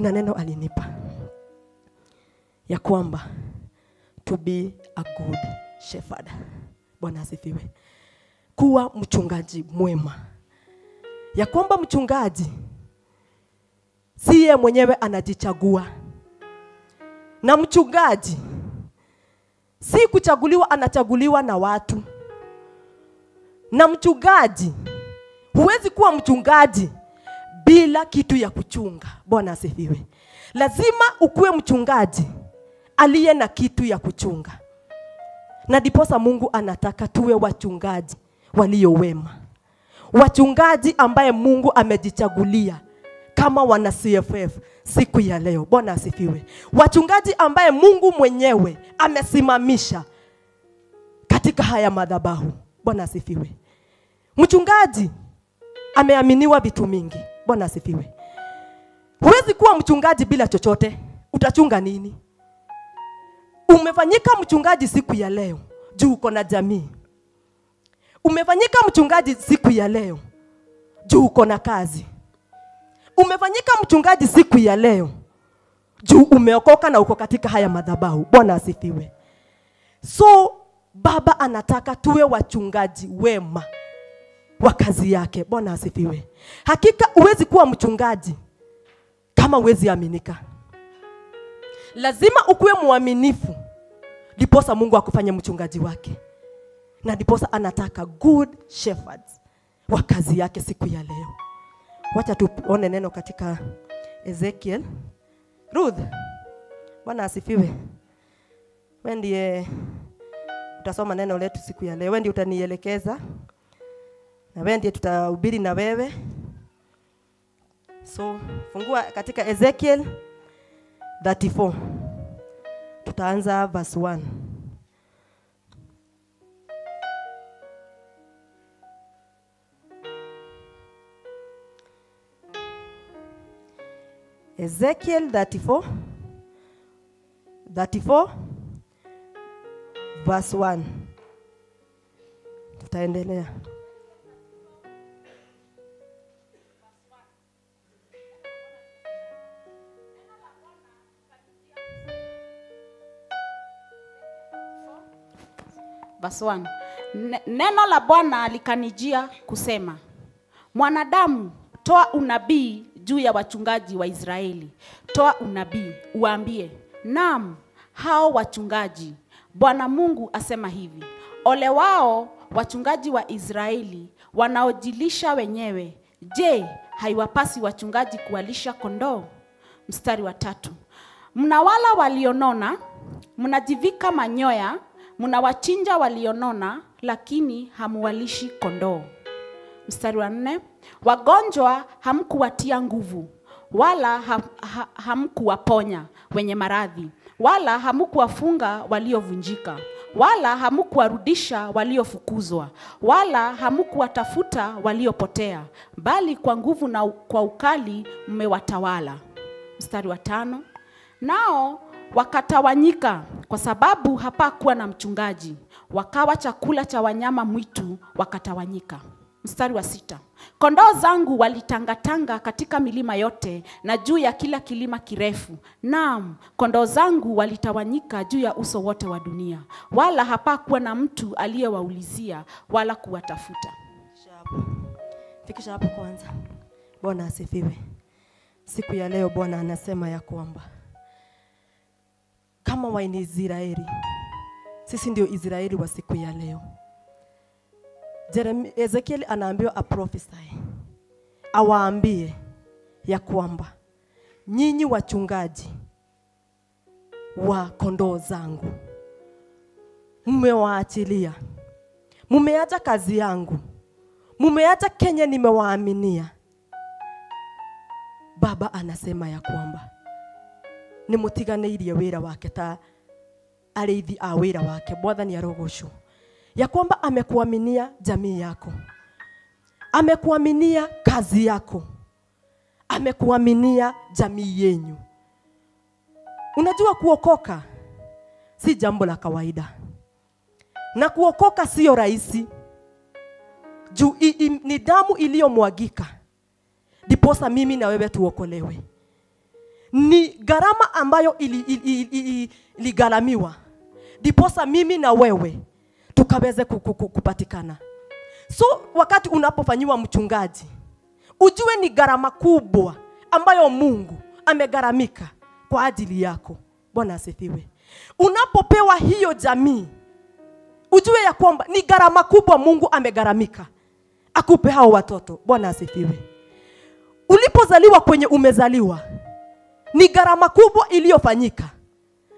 kuna neno alinipa ya kwamba to be a good shepherd. Bwana asifiwe. Kuwa mchungaji mwema, ya kwamba mchungaji siye mwenyewe anajichagua, na mchungaji si kuchaguliwa, anachaguliwa na watu. Na mchungaji, huwezi kuwa mchungaji bila kitu ya kuchunga. Bwana asifiwe. Lazima ukuwe mchungaji aliye na kitu ya kuchunga, na ndiposa Mungu anataka tuwe wachungaji walio wema, wachungaji ambaye Mungu amejichagulia kama wana CFF siku ya leo. Bwana asifiwe. Wachungaji ambaye Mungu mwenyewe amesimamisha katika haya madhabahu. Bwana asifiwe. Mchungaji ameaminiwa vitu mingi. Bwana asifiwe. Huwezi kuwa mchungaji bila chochote. Utachunga nini? Umefanyika mchungaji siku ya leo juu uko na jamii. Umefanyika mchungaji siku ya leo juu uko na kazi. Umefanyika mchungaji siku ya leo juu umeokoka na uko katika haya madhabahu. Bwana asifiwe. So Baba anataka tuwe wachungaji wema wa kazi yake. Bwana asifiwe. Hakika huwezi kuwa mchungaji kama huwezi aminika. Lazima ukuwe mwaminifu, ndiposa Mungu akufanye mchungaji wake, na ndiposa anataka good shepherds wa kazi yake siku ya leo. Wacha tuone neno katika Ezekiel. Ruth, Bwana asifiwe. Wewe ndiye utasoma neno letu siku ya leo, wewe ndiye utanielekeza na wewe ndiye tutahubiri na wewe. So fungua katika Ezekiel 34 tutaanza verse 1. Ezekiel 34 34 verse 1 tutaendelea. Verse 1. Ne- Neno la Bwana likanijia kusema, mwanadamu, toa unabii juu ya wachungaji wa Israeli. Toa unabii uambie, naam, hao wachungaji, Bwana Mungu asema hivi: ole wao wachungaji wa Israeli wanaojilisha wenyewe. Je, haiwapasi wachungaji kuwalisha kondoo? Mstari wa tatu. Mnawala walionona, mnajivika manyoya, mnawachinja walionona, lakini hamuwalishi kondoo. Mstari wa nne, wagonjwa hamkuwatia nguvu, wala ha, ha, hamkuwaponya wenye maradhi, wala hamkuwafunga waliovunjika, wala hamkuwarudisha waliofukuzwa, wala hamkuwatafuta waliopotea, bali kwa nguvu na kwa ukali mmewatawala. Mstari wa tano, nao wakatawanyika kwa sababu hapakuwa na mchungaji, wakawa chakula cha wanyama mwitu, wakatawanyika. Mstari wa sita, kondoo zangu walitangatanga katika milima yote na juu ya kila kilima kirefu. Naam, kondoo zangu walitawanyika juu ya uso wote wa dunia, wala hapakuwa na mtu aliyewaulizia wala kuwatafuta. Fikisha hapo. Kwanza. Bwana asifiwe. Siku ya leo Bwana anasema ya kwamba kama Waisraeli, sisi ndio Israeli wa siku ya leo. ezekieli Ezekiel anaambiwa a prophesy, awaambie ya kwamba nyinyi wachungaji wa kondoo zangu mmewaachilia, mumeacha kazi yangu, mumeacha Kenya nimewaaminia. Baba anasema ya kwamba nimutiganĩirie ra wake ta arĩithi a wĩra wake. Mwathani arogocwo ya kwamba amekuaminia jamii yako. Amekuaminia kazi yako. Amekuaminia jamii yenyu. Unajua kuokoka si jambo la kawaida. Na kuokoka sio rahisi. Juu ni damu iliyomwagika. Ndiposa mimi na wewe tuokolewe ni gharama ambayo iligharamiwa ili, ili, ili, ndiposa mimi na wewe tukaweze ku- ku- ku- kupatikana. So wakati unapofanyiwa mchungaji, ujue ni gharama kubwa ambayo Mungu amegharamika kwa ajili yako. Bwana asifiwe. Unapopewa hiyo jamii, ujue ya kwamba ni gharama kubwa Mungu amegharamika akupe hao watoto. Bwana asifiwe. Ulipozaliwa kwenye umezaliwa, ni gharama kubwa iliyofanyika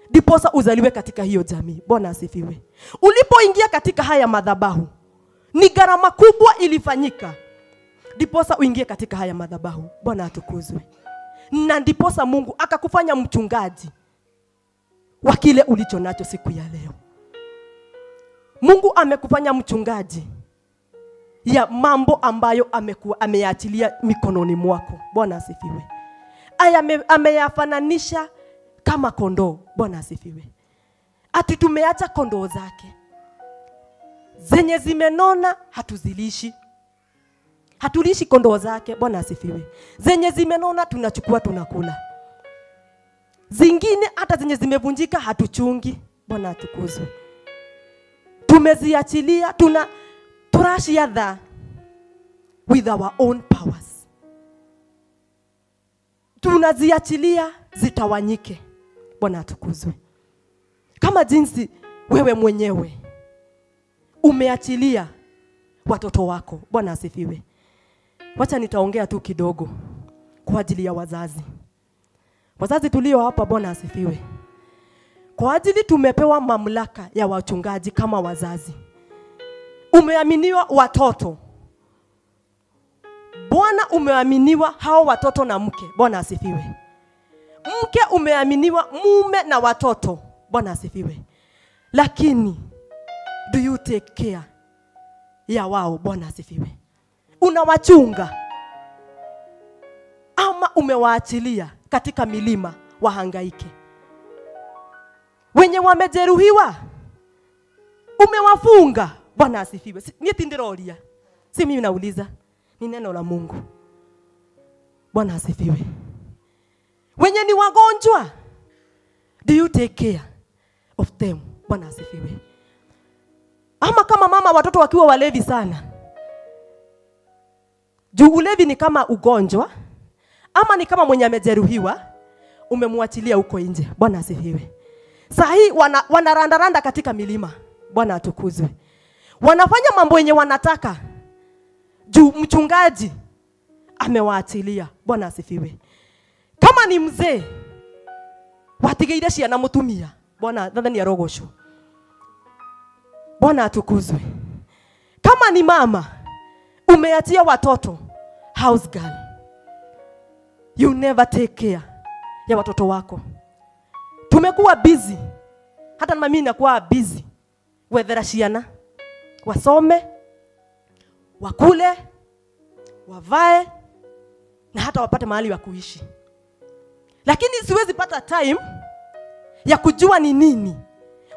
diposa uzaliwe katika hiyo jamii. Bwana asifiwe. Ulipoingia katika haya madhabahu, ni gharama kubwa ilifanyika diposa uingie katika haya madhabahu. Bwana atukuzwe. Na ndiposa Mungu akakufanya mchungaji wa kile ulicho nacho siku ya leo. Mungu amekufanya mchungaji ya mambo ambayo amekuwa ameyaachilia mikononi mwako. Bwana asifiwe. Ameyafananisha kama kondoo. Bwana asifiwe. Ati tumeacha kondoo zake zenye zimenona, hatuzilishi hatulishi kondoo zake. Bwana asifiwe. Zenye zimenona tunachukua tunakula, zingine hata zenye zimevunjika hatuchungi. Bwana atukuzwe. Tumeziachilia, tuna trash the with our own powers, tunaziachilia zitawanyike. Bwana atukuzwe. Kama jinsi wewe mwenyewe umeachilia watoto wako. Bwana asifiwe. Wacha nitaongea tu kidogo kwa ajili ya wazazi. Wazazi tulio hapa, Bwana asifiwe. Kwa ajili tumepewa mamlaka ya wachungaji kama wazazi. Umeaminiwa watoto. Bwana umeaminiwa hao watoto na mke. Bwana asifiwe. Mke umeaminiwa mume na watoto. Bwana asifiwe. Lakini do you take care ya wao? Bwana asifiwe. Unawachunga ama umewaachilia katika milima wahangaike? Wenye wamejeruhiwa umewafunga. Bwana asifiwe. Si- Nieti ndiroria, si mimi nauliza, ni neno la Mungu. Bwana asifiwe. Wenye ni wagonjwa, do you take care of them? Bwana asifiwe. Ama kama mama watoto wakiwa walevi sana, juu ulevi ni kama ugonjwa, ama ni kama mwenye amejeruhiwa, umemwachilia huko nje. Bwana asifiwe. Saa hii wana, wanarandaranda katika milima. Bwana atukuzwe. Wanafanya mambo yenye wanataka juu mchungaji amewaachilia. Bwana asifiwe. Kama ni mzee watigeire ciana mutumia, Bwana thathani arogocwo. Bwana atukuzwe. Kama ni mama umeatia watoto house girl, you never take care ya watoto wako. Tumekuwa busy, hata mimi nakuwa busy wethera ciana wasome, wakule, wavae na hata wapate mahali ya kuishi, lakini siwezi pata time ya kujua ni nini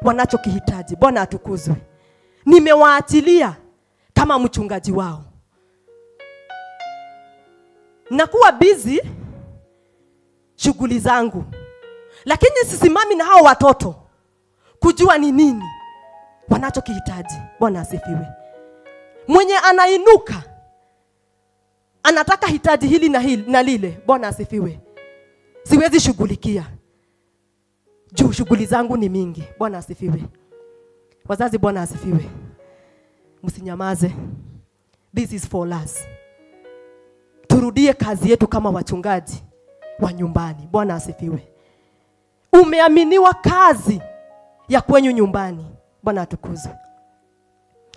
wanachokihitaji. Bwana atukuzwe. Nimewaachilia kama mchungaji wao, nakuwa busy shughuli zangu, lakini sisimami na hao watoto kujua ni nini wanachokihitaji. Bwana asifiwe. Mwenye anainuka anataka hitaji hili na hili na lile, Bwana asifiwe, siwezi shughulikia juu shughuli zangu ni mingi. Bwana asifiwe. Wazazi, Bwana asifiwe, msinyamaze. This is for us. Turudie kazi yetu kama wachungaji wa nyumbani. Bwana asifiwe. Umeaminiwa kazi ya kwenyu nyumbani. Bwana atukuzwe.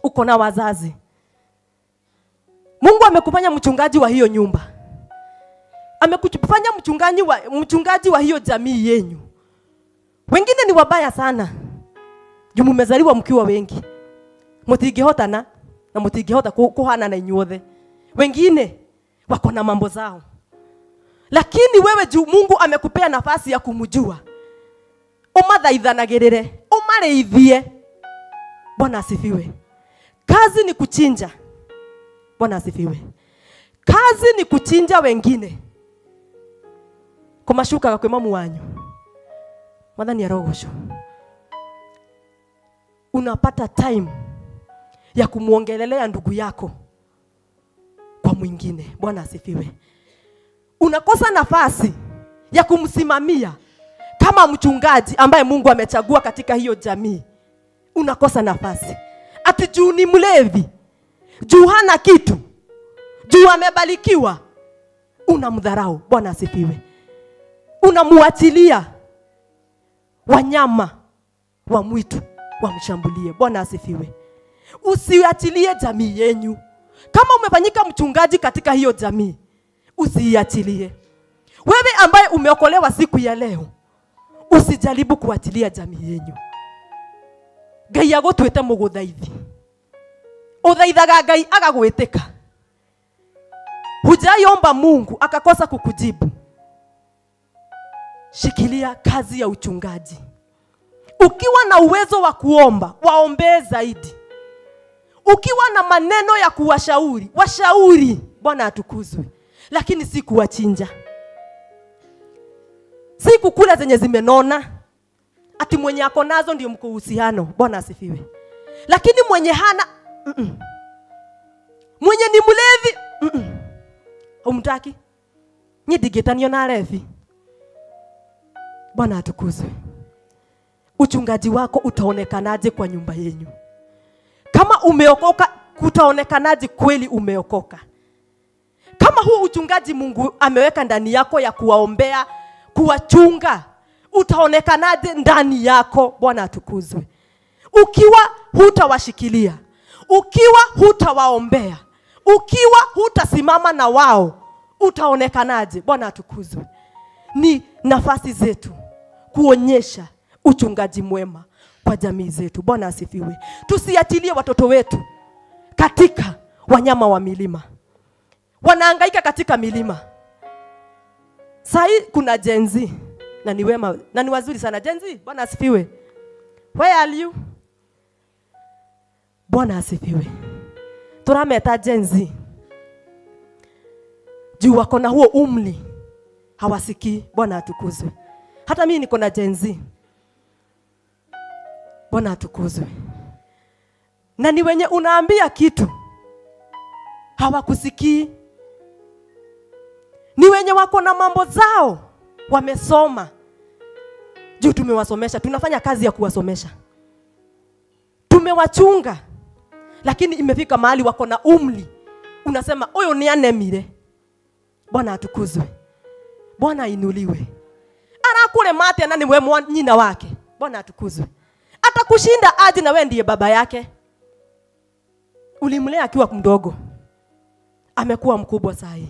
Uko na wazazi, Mungu amekufanya mchungaji wa hiyo nyumba, amekufanya mchungaji wa, mchungaji wa hiyo jamii yenyu. Wengine ni wabaya sana juu mumezaliwa mkiwa wengi, mutingihotana na mutingihota ku- kuhana na inyuothe. Wengine wako na mambo zao, lakini wewe juu Mungu amekupea nafasi ya kumjua, umathaithanagirire, umarĩithie. Bwana asifiwe. Kazi ni kuchinja. Bwana asifiwe. Kazi ni kuchinja wengine, kwa mamu wanyu mwathani arogocwo unapata time ya kumwongelelea ndugu yako kwa mwingine. Bwana asifiwe. Unakosa nafasi ya kumsimamia kama mchungaji ambaye mungu amechagua katika hiyo jamii. Unakosa nafasi. Ati juu ni mlevi juu hana kitu. Juu amebarikiwa. Unamdharau. Bwana asifiwe. Unamuachilia wanyama wa mwitu wamshambulie. Bwana asifiwe. Usiachilie jamii yenyu. Kama umefanyika mchungaji katika hiyo jamii usiiachilie. Wewe ambaye umeokolewa siku ya leo usijaribu kuachilia jamii yenyu. Ngai agũtwĩte mũgũthaithi ũthaithaga ngai agagwĩtĩka. Hujaiomba mungu akakosa kukujibu shikilia kazi ya uchungaji. Ukiwa na uwezo wa kuomba waombee zaidi. Ukiwa na maneno ya kuwashauri washauri bwana atukuzwe. Lakini si kuwachinja. Si kukula zenye zimenona. Ati mwenye ako nazo ndio mko uhusiano. Bwana asifiwe. Lakini mwenye hana mm-mm. mwenye ni mlevi? Mm-mm. umtaki nyi ndingĩtanio na revi bwana atukuzwe. Uchungaji wako utaonekanaje kwa nyumba yenyu? Kama umeokoka kutaonekanaje kweli umeokoka? Kama huu uchungaji mungu ameweka ndani yako ya kuwaombea kuwachunga utaonekanaje ndani yako? Bwana atukuzwe. Ukiwa hutawashikilia ukiwa hutawaombea ukiwa hutasimama na wao utaonekanaje? Bwana atukuzwe. Ni nafasi zetu kuonyesha uchungaji mwema kwa jamii zetu. Bwana asifiwe. Tusiachilie watoto wetu katika wanyama wa milima. Wanaangaika katika milima. Sahii kuna jenzi na ni wema na ni wazuri sana. Jenzi bwana asifiwe. Where are you bwana asifiwe. Turameta jenzi juu wako na huo umli hawasikii bwana atukuzwe. Hata mimi niko na jenzi bwana atukuzwe. Na ni wenye unaambia kitu hawakusikii. Ni wenye wako na mambo zao wamesoma. Juu tumewasomesha tunafanya kazi ya kuwasomesha. Tumewachunga lakini imefika mahali wako na umri. Unasema huyu ni anemire. Bwana atukuzwe. Bwana ainuliwe. Arakule mate na niwe mwa- nyina wake. Bwana atukuzwe. Atakushinda aje na wewe ndiye baba yake? Ulimlea akiwa mdogo. Amekuwa mkubwa sahi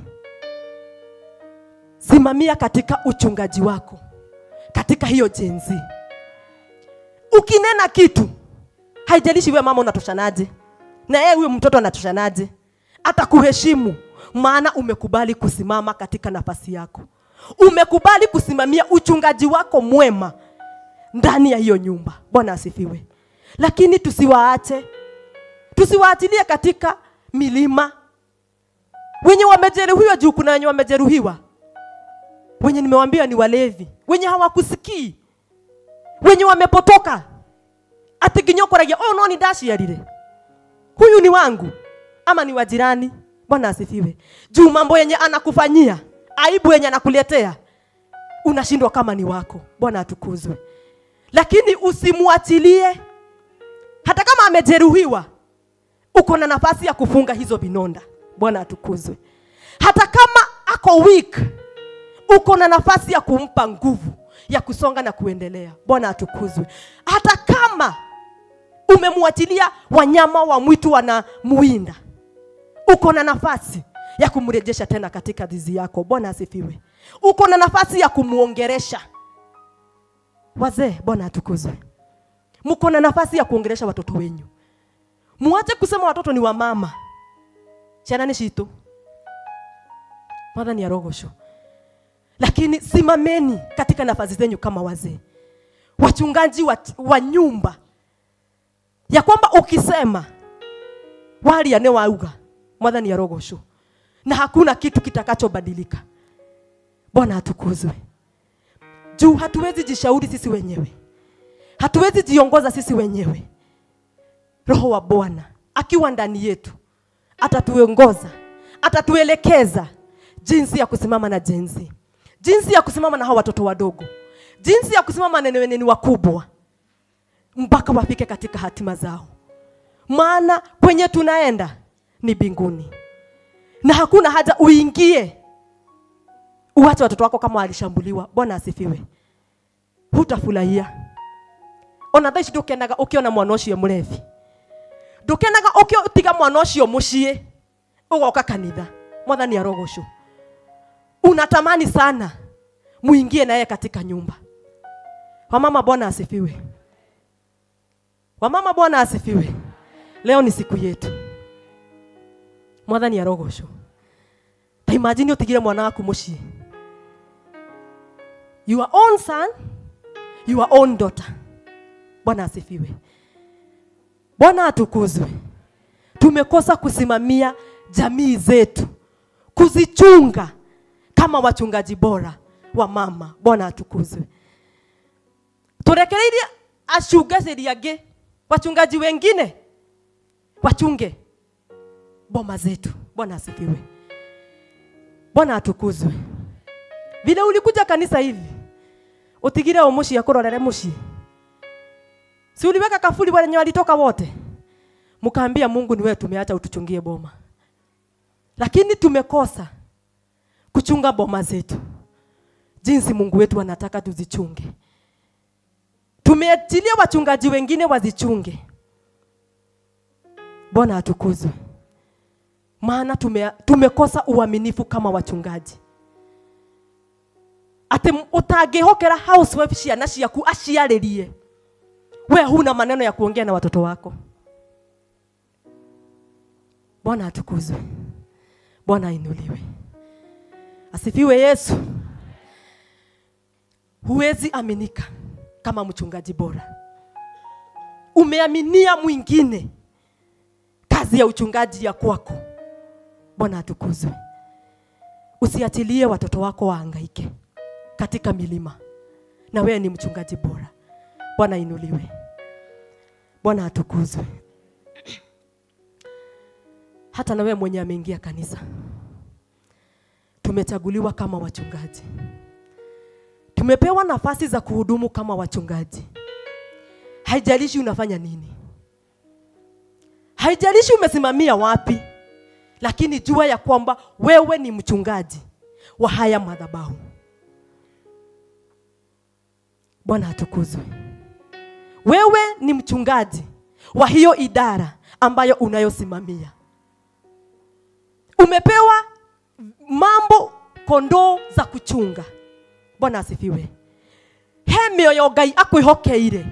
simamia katika uchungaji wako katika hiyo jenzi. Ukinena kitu haijalishi wewe mama unatoshanaje na yeye huyo mtoto anatoshanaje? Atakuheshimu. Maana umekubali kusimama katika nafasi yako. Umekubali kusimamia uchungaji wako mwema ndani ya hiyo nyumba. Bwana asifiwe. Lakini tusiwaache. Tusiwaachilie katika milima. Wenye wamejeruhiwa juu kuna wenye wamejeruhiwa. Wenye nimewambia ni walevi. Wenye hawakusikii. Wenye wamepotoka. Atiginyokoragia oh, no ni ndaciarire huyu ni wangu ama ni wajirani? bwana asifiwe. Juu mambo yenye anakufanyia aibu yenye anakuletea unashindwa kama ni wako. Bwana atukuzwe. Lakini usimwachilie. Hata kama amejeruhiwa uko na nafasi ya kufunga hizo vinonda. Bwana atukuzwe. Hata kama ako weak uko na nafasi ya kumpa nguvu ya kusonga na kuendelea. Bwana atukuzwe. Hata kama umemwachilia wanyama wa mwitu wanamuinda uko na nafasi ya kumrejesha tena katika dhizi yako. Bwana asifiwe. Uko na nafasi ya kumwongeresha. Wazee bwana atukuzwe. Mko na nafasi ya kuongeresha watoto wenyu. Muache kusema watoto ni wa mama. Ciana nĩ citũ mwathani arogocwo lakini simameni katika nafasi zenyu kama wazee. Wachungaji wa, wa nyumba ya kwamba ukisema waria ane wauga mwathani arogocwo na hakuna kitu kitakachobadilika. Bwana atukuzwe. Juu hatuwezi jishauri sisi wenyewe. Hatuwezi jiongoza sisi wenyewe. Roho wa bwana akiwa ndani yetu atatuongoza atatuelekeza jinsi ya kusimama na jenzi jinsi ya kusimama na hao watoto wadogo jinsi ya kusimama na wenye wakubwa mpaka wafike katika hatima zao. Maana kwenye tunaenda ni binguni, na hakuna haja uingie. Uwache watoto wako kama walishambuliwa. Bwana asifiwe. Hutafurahia. Ona thaa ici ndukenaga ukiona mwana ucio murevi ndukenaga ukitiga mwana ucio mucii ugoka kanitha. Mwathani arogocwo unatamani sana muingie naye katika nyumba. Wamama bwana asifiwe wamama bwana asifiwe. Leo ni siku yetu. Mwathani arogocwo ta imagine utigire mwana waku mucii your own son your own daughter. Bwana asifiwe. Bwana atukuzwe. Tumekosa kusimamia jamii zetu. Kuzichunga kama wachungaji bora wa mama. Bwana atukuzwe. Turekereirie acungaciria angĩ wachungaji wengine wachunge. Boma zetu. Bwana asifiwe. Bwana atukuzwe. Vile ulikuja kanisa hivi utigire umuci akurorere muci si uliweka kafuli wenye walitoka wote? Mkaambia mungu ni wewe tumeacha utuchungie boma. Lakini tumekosa kuchunga boma zetu. Jinsi mungu wetu anataka tuzichunge tumeachilia wachungaji wengine wazichunge. Bwana atukuzwe. Maana tume, tumekosa uaminifu kama wachungaji. Ati utangihokera housewife ciana ciaku aciarĩrie. We huna maneno ya kuongea na watoto wako. Bwana atukuzwe. Bwana ainuliwe. Asifiwe yesu. Huwezi aminika kama mchungaji bora. Umeaminia mwingine. Kazi ya uchungaji ya kwako. Bwana atukuzwe. Usiachilie watoto wako waangaike katika milima. Na wewe ni mchungaji bora. Bwana inuliwe bwana atukuzwe. Hata na wewe mwenye ameingia kanisa. Tumechaguliwa kama wachungaji tumepewa nafasi za kuhudumu kama wachungaji. Haijalishi unafanya nini. Haijalishi umesimamia wapi. Lakini jua ya kwamba wewe ni mchungaji wa haya madhabahu. Bwana atukuzwe. Wewe ni mchungaji wa hiyo idara ambayo unayosimamia. Umepewa mambo kondoo za kuchunga bwana asifiwe. He mioyo ngai akwihokeire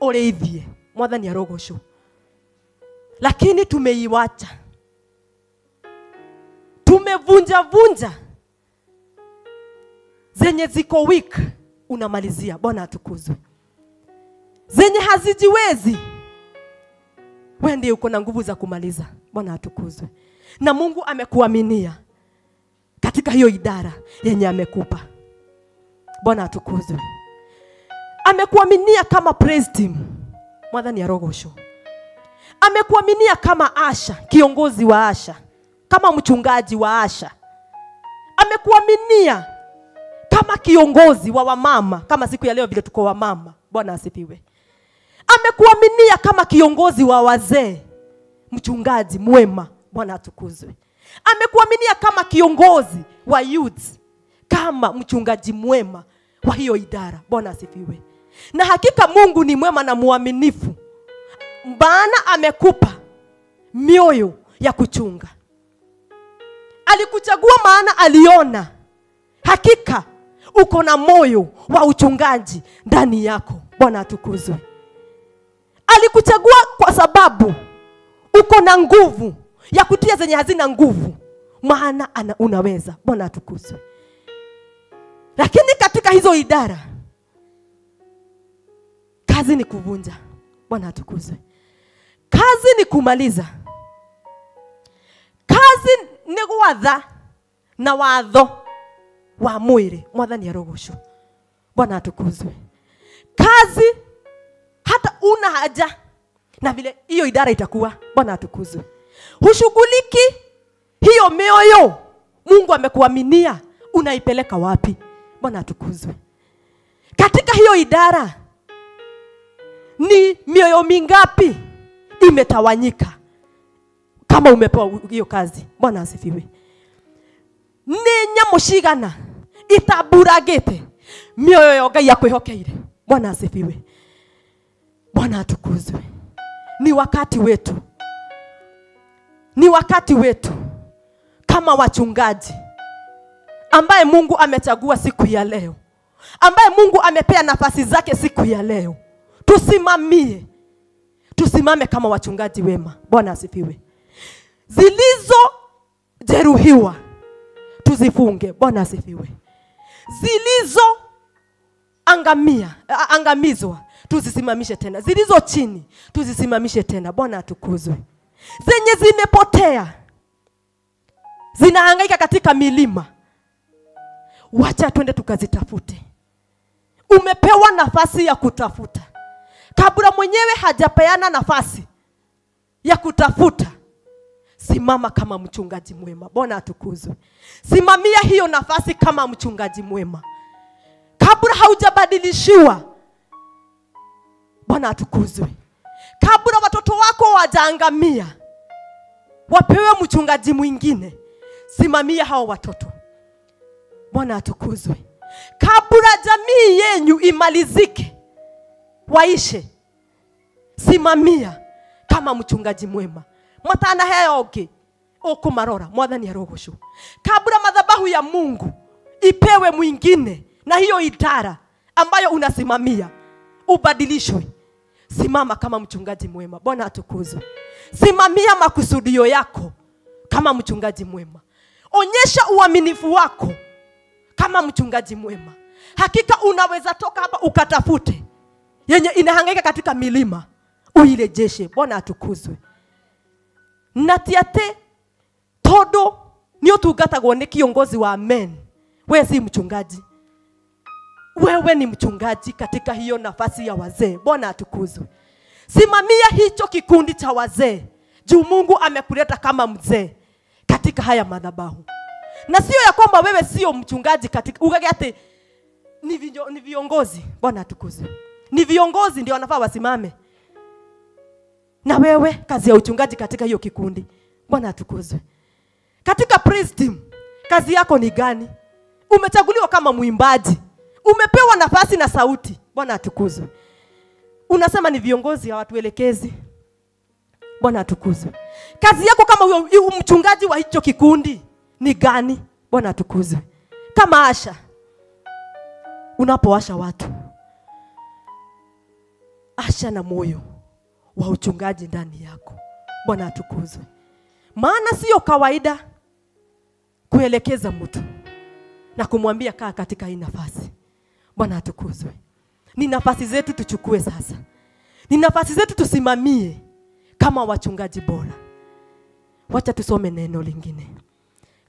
ũrĩithie mwathani arogocwo. Lakini tumeiwacha tumevunja vunja zenye ziko weak unamalizia. Bwana atukuzwe. Zenye hazijiwezi we uko na nguvu za kumaliza. Bwana atukuzwe. Na mungu amekuaminia katika hiyo idara yenye amekupa bwana atukuzwe. Amekuaminia kama praise team mwathani arogocwo amekuaminia kama asha kiongozi wa asha kama mchungaji wa asha. Amekuaminia kama kiongozi wa wamama kama siku ya leo vile tuko wamama. Bwana asifiwe. Amekuaminia kama kiongozi wa wazee mchungaji mwema. Bwana atukuzwe. Amekuaminia kama kiongozi wa youth kama mchungaji mwema wa hiyo idara bwana asifiwe. Na hakika mungu ni mwema na mwaminifu. Maana amekupa mioyo ya kuchunga. Alikuchagua maana aliona. Hakika uko na moyo wa uchungaji ndani yako. Bwana atukuzwe. Alikuchagua kwa sababu uko na nguvu ya kutia zenye hazina nguvu. Maana ana, unaweza. Bwana atukuzwe lakini katika hizo idara kazi ni kuvunja. Bwana atukuzwe. Kazi ni kumaliza. Kazi ni gwatha na watho wa mwĩrĩ. Mwathani arogocwo. Bwana atukuzwe. Kazi hata una haja na vile hiyo idara itakuwa bwana atukuzwe. Hushughuliki hiyo mioyo. Mungu amekuaminia unaipeleka wapi bwana atukuzwe. Katika hiyo idara ni mioyo mingapi imetawanyika kama umepewa hiyo kazi? Bwana asifiwe. Nĩ nyamũ cigana itambũragĩte mioyo yo ngai akwĩhokeire. Bwana asifiwe. Bwana atukuzwe. Ni wakati wetu. Ni wakati wetu kama wachungaji ambaye mungu amechagua siku ya leo ambaye mungu amepea nafasi zake siku ya leo. Tusimamie tusimame kama wachungaji wema. Bwana asifiwe. Zilizojeruhiwa tuzifunge. Bwana asifiwe. Zilizo angamia angamizwa tuzisimamishe tena. Zilizo chini tuzisimamishe tena. Bwana atukuzwe. Zenye zimepotea zinahangaika katika milima wacha twende tukazitafute. Umepewa nafasi ya kutafuta. Kabla mwenyewe hajapeana nafasi ya kutafuta simama kama mchungaji mwema. Bwana atukuzwe. Simamia hiyo nafasi kama mchungaji mwema. Kabla haujabadilishiwa bwana atukuzwe. Kabla watoto wako wajaangamia wapewe mchungaji mwingine. Simamia hao watoto bwana atukuzwe. Kabla jamii yenyu imalizike waishe simamia kama mchungaji mwema. Matanaheyo ukumarora mwathani arogocwo kabla madhabahu ya mungu ipewe mwingine na hiyo idara ambayo unasimamia ubadilishwe. Simama kama mchungaji mwema. Bwana atukuzwe. Simamia makusudio yako kama mchungaji mwema. Onyesha uaminifu wako kama mchungaji mwema. Hakika unaweza toka hapa ukatafute yenye inahangaika katika milima uirejeshe. Bwana atukuzwe. Na ti atä tondå nä å kiongozi wa men we si mchungaji. Wewe ni mchungaji katika hiyo nafasi ya wazee. Bwana atukuzwe. Simamia hicho kikundi cha wazee. Juu mungu amekuleta kama mzee katika haya madhabahu na sio ya kwamba wewe sio mchungaji katika ukage ati ni, vinyo, ni viongozi. Bwana atukuzwe ni viongozi ndio wanafaa wasimame. Na wewe kazi ya uchungaji katika hiyo kikundi. Bwana atukuzwe katika praise team kazi yako ni gani? Umechaguliwa kama mwimbaji. Umepewa nafasi na sauti. Bwana atukuzwe unasema ni viongozi hawatuelekezi. Bwana atukuzwe kazi yako kama mchungaji wa hicho kikundi ni gani? Bwana atukuzwe. Kama asha unapowasha watu asha na moyo wa uchungaji ndani yako. Bwana atukuzwe. Maana sio kawaida kuelekeza mtu na kumwambia kaa katika hii nafasi. Bwana atukuzwe. Ni nafasi zetu tuchukue sasa. Ni nafasi zetu tusimamie kama wachungaji bora. Wacha tusome neno lingine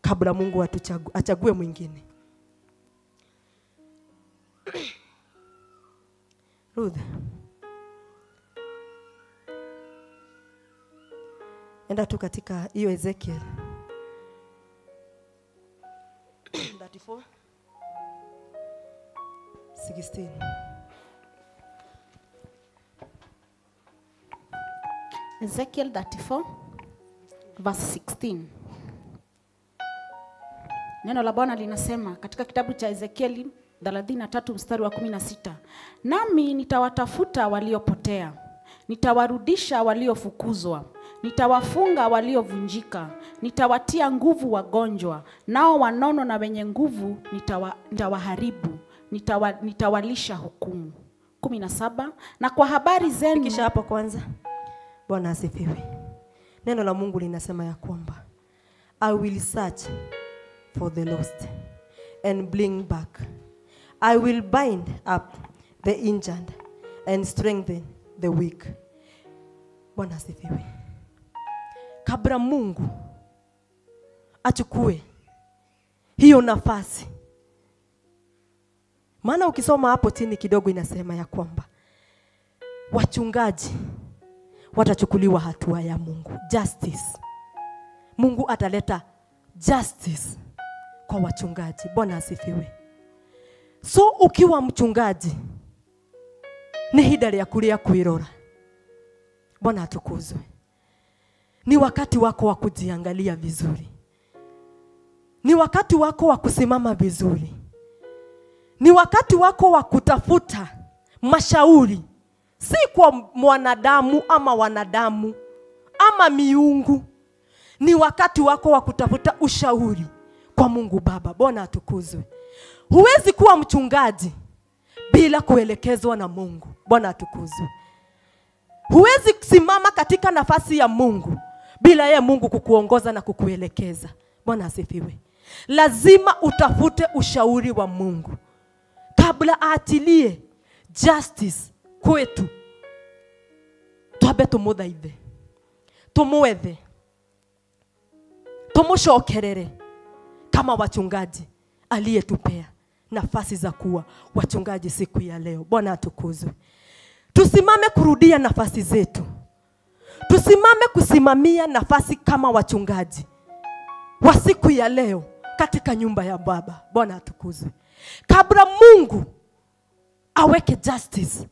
kabla mungu atuchagu, achague mwingine Ruth. enda tu katika hiyo ezekiel 34 16 Ezekiel 34 verse 16. Neno la Bwana linasema katika kitabu cha Ezekieli 33 mstari wa 16, nami nitawatafuta waliopotea, nitawarudisha waliofukuzwa, nitawafunga waliovunjika, nitawatia nguvu wagonjwa, nao wanono na wenye nguvu nitawa, nitawaharibu, nitawa, nitawalisha hukumu. 17 na kwa habari zenu kisha hapo kwanza bwana asifiwe neno la mungu linasema ya kwamba i will search for the lost and bring back. I will bind up the injured and strengthen the weak. Bwana asifiwe. Kabla mungu achukue hiyo nafasi maana ukisoma hapo chini kidogo inasema ya kwamba wachungaji watachukuliwa hatua ya Mungu, justice. Mungu ataleta justice kwa wachungaji. Bwana asifiwe. So ukiwa mchungaji ni hida ya kulia kuirora. Bwana atukuzwe. Ni wakati wako wa kujiangalia vizuri, ni wakati wako wa kusimama vizuri, ni wakati wako wa kutafuta mashauri, si kwa mwanadamu ama wanadamu ama miungu. Ni wakati wako wa kutafuta ushauri kwa Mungu Baba. Bwana atukuzwe. Huwezi kuwa mchungaji bila kuelekezwa na Mungu. Bwana atukuzwe. Huwezi kusimama katika nafasi ya Mungu bila ye Mungu kukuongoza na kukuelekeza. Bwana asifiwe. Lazima utafute ushauri wa Mungu kabla aatilie justice kwetu. Twambe tumuthaithe, tumwethe, tumucokerere kama wachungaji aliyetupea nafasi za kuwa wachungaji siku ya leo. Bwana atukuzwe. Tusimame kurudia nafasi zetu, tusimame kusimamia nafasi kama wachungaji wa siku ya leo katika nyumba ya Baba. Bwana atukuzwe. Kabla Mungu aweke justice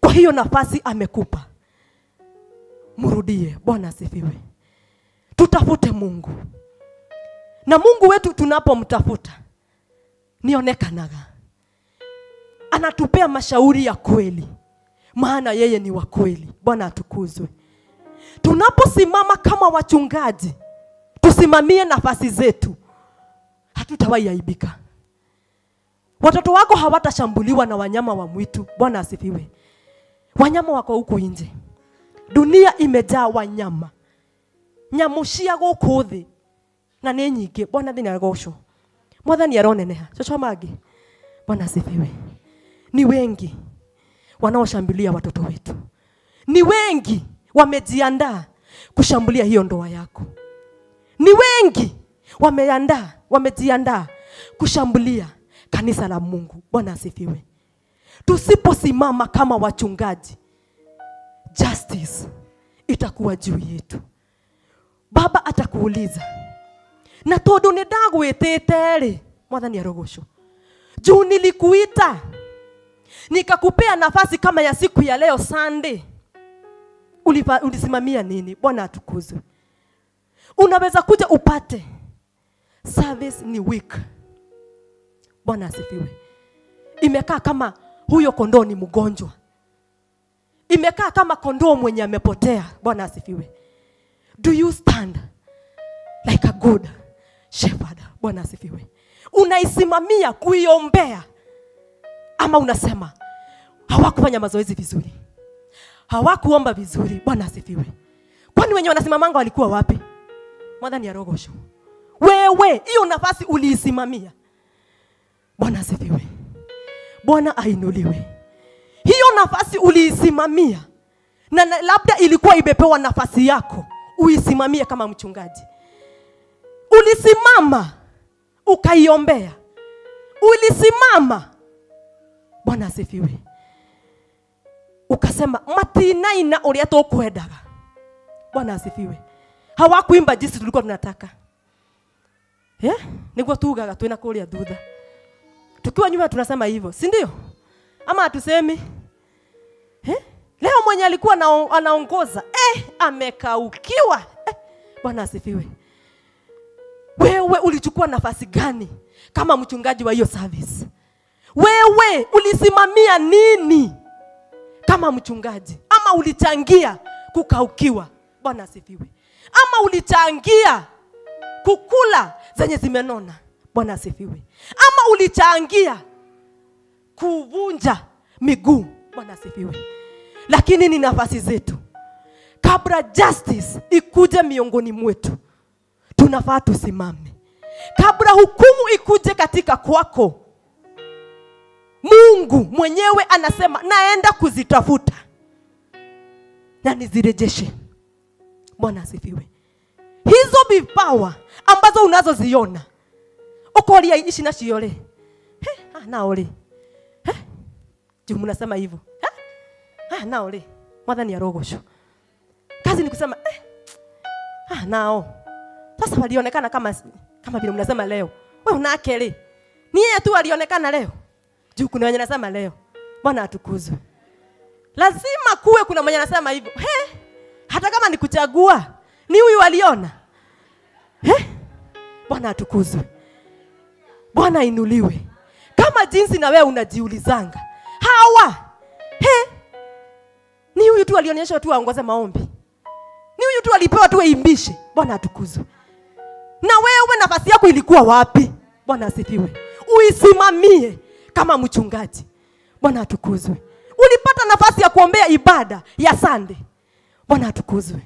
kwa hiyo nafasi amekupa, mrudie. Bwana asifiwe. Tutafute Mungu na Mungu wetu tunapomtafuta nionekanaga anatupea mashauri ya kweli, maana yeye ni wa kweli. Bwana atukuzwe. Tunaposimama kama wachungaji, tusimamie nafasi zetu, hatutawahi aibika. Watoto wako hawatashambuliwa na wanyama wa mwitu. Bwana asifiwe. Wanyama wako huku nje, dunia imejaa wanyama, nyamushia gukuthi na nĩ bona thä nä agocwo mwathani aroneneha. Coco mangi Bwana asifiwe. Ni wengi wanaoshambulia watoto wetu, ni wengi wamejiandaa kushambulia hiyo ndoa yako, ni wengi wameandaa, wamejiandaa kushambulia kanisa la Mungu. Bwana asifiwe. Tusiposimama kama wachungaji, justice itakuwa juu yetu. Baba atakuuliza na tondu nä ndagwätä rä mwathani arogocwo juu nilikuita nikakupea nafasi kama ya siku ya leo ulipa, ulisimamia nini? Bwana atukuzwe. Unaweza kuja upate service ni weak. Bwana asifiwe. Imekaa kama huyo kondoo ni mgonjwa, imekaa kama kondoo mwenye amepotea. Bwana asifiwe. Do you stand like a good shepherd? Bwana asifiwe. Unaisimamia kuiombea, ama unasema hawakufanya mazoezi vizuri, hawakuomba vizuri? Bwana asifiwe. Kwani wenye wanasimamanga walikuwa wapi? Mwadhani ya Rogosho, wewe hiyo nafasi uliisimamia. Bwana asifiwe. Bwana ainuliwe. Hiyo nafasi uliisimamia, na na labda ilikuwa imepewa nafasi yako uisimamie kama mchungaji. Ulisimama ukaiombea, ulisimama. Bwana asifiwe. Ukasema matinaina uria tukwendaga. Bwana asifiwe. Hawakuimba jinsi tulikuwa tunataka yeah? Niguo tugaga twina kuria thutha tukiwa nyuma tunasema hivyo, si ndio? Ama hatusemi eh? Leo mwenye alikuwa anaongoza eh, amekaukiwa eh. Bwana asifiwe. Wewe ulichukua nafasi gani kama mchungaji wa hiyo service? Wewe ulisimamia nini kama mchungaji, ama ulichangia kukaukiwa? Bwana asifiwe. Ama ulichangia kukula zenye zimenona? Bwana asifiwe. Ama ulichangia kuvunja miguu? Bwana asifiwe. Lakini ni nafasi zetu, kabla justice ikuje miongoni mwetu, tunafaa tusimame. Kabla hukumu ikuje katika kwako, Mungu mwenyewe anasema naenda kuzitafuta na nizirejeshe. Bwana asifiwe. Hizo vipawa ambazo unazoziona ukoria ishi na shiole naole ah, nao rĩ juu mnasema hivyo ah, mwathani arogocwo kazi ni kusema eh, ah, nao sasa walionekana kama kama vile mnasema leo. We unake li ni yeye tu alionekana leo. Juu kuna wenye nasema leo. Bwana atukuzwe. Lazima kuwe kuna mwenye anasema hivyo. He? Hata kama ni kuchagua ni huyu aliona. He? Bwana atukuzwe. Bwana inuliwe kama jinsi na wewe unajiulizanga. Hawa! He? Ni huyu tu alionyeshwa tu aongoze maombi. Ni huyu tu alipewa tu aimbishe. Bwana atukuzwe na wewe nafasi yako ilikuwa wapi? Bwana asifiwe. Uisimamie kama mchungaji. Bwana atukuzwe. Ulipata nafasi ya kuombea ibada ya sande bwana atukuzwe.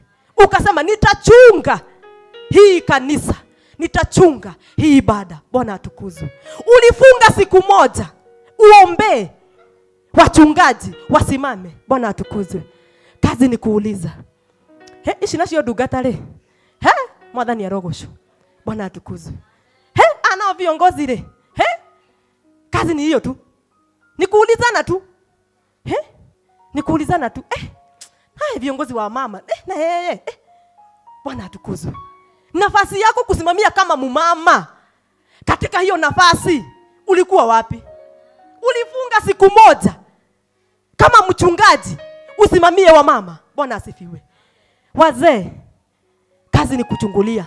Ukasema nitachunga hii kanisa. Nitachunga hii ibada. Bwana atukuzwe. Ulifunga siku moja. Uombee wachungaji wasimame. Bwana atukuzwe. Kazi ni kuuliza. He ici nacio ndungata he mwathani arogocwo bwana atukuzwe. He ana viongozi ile. he? Kazi ni hiyo tu. Ni kuulizana tu. He? Ni kuulizana tu. Eh Hai viongozi wa mama. Eh, na yeye. Eh. bwana atukuzwe. Nafasi yako kusimamia kama mumama. Katika hiyo nafasi ulikuwa wapi? Ulifunga siku moja. Kama mchungaji usimamie wa mama. Bwana asifiwe. Wazee kazi ni kuchungulia